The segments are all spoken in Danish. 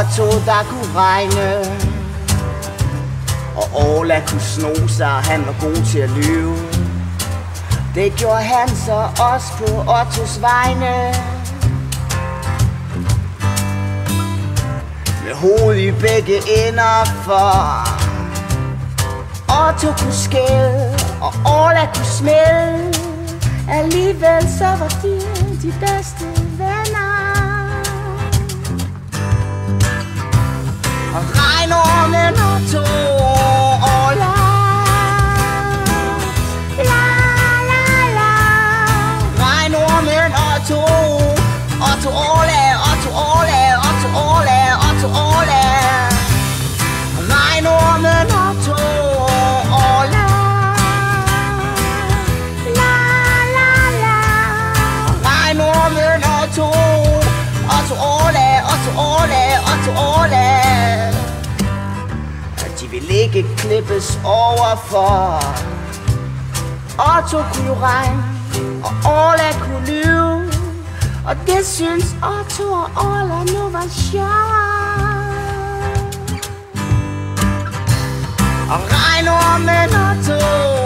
Otto, der kunne regne. Og Orla kunne sno sig, han var god til at lyve. Det gjorde han så også på Ottos vegne. Med hovedet i begge ender for Otto kunne skælde, og Orla kunne smælde Alligevel så var de de bedste venner. Otto Ole, Otto Ole, Otto Ole ikke klippes over for Otto kunne jo regne Og Orla kunne lyve Og det synes Otto og Orla nu var sjovt. Og regnormen Otto.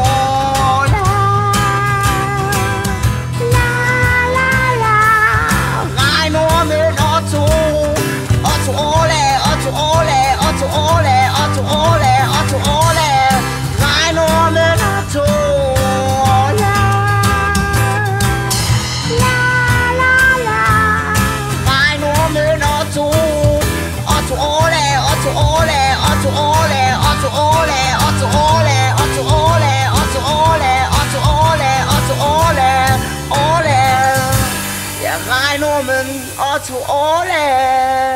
Am I Norman or to all?